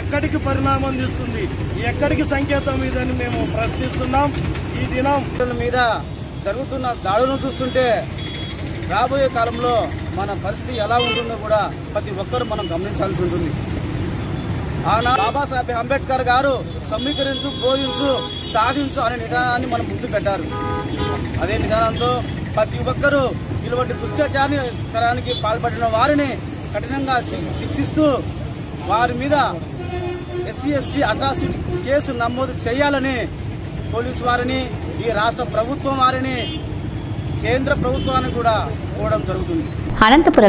ఎక్కడికి పరిణామం తీసుతుంది? ఎక్కడికి సంకేతం ఇదని మేము ప్రశ్నిస్తున్నాం. ఈ దినం మీద జరుగుతున్న దాడులను చూస్తుంటే రాబోయే కాలంలో మన పరిస్థితి ఎలా ఉంటుందో కూడా ప్రతి ఒక్కరూ మనం గమనించాల్సి ఉంటుంది. ఆనా బాబాసాహెబ్ అంబేద్కర్ గారు సమీకరించు బోధించు సాధించు అనే నిదానాన్ని మనం ముందు పెట్టారు. అదే నిదానంతో ప్రతి ఒక్కరూ ఇటువంటి దుష్టాచారాన్ని తరానికి పాల్పడిన వారిని కఠినంగా శిక్షిస్తూ వారి మీద ఎస్సీ ఎస్టీ అట్రాసిటీ కేసు నమోదు చేయాలని పోలీసు వారిని ఈ రాష్ట్ర ప్రభుత్వం వారిని కేంద్ర ప్రభుత్వాన్ని కూడా కోవడం జరుగుతుంది. అనంతపురం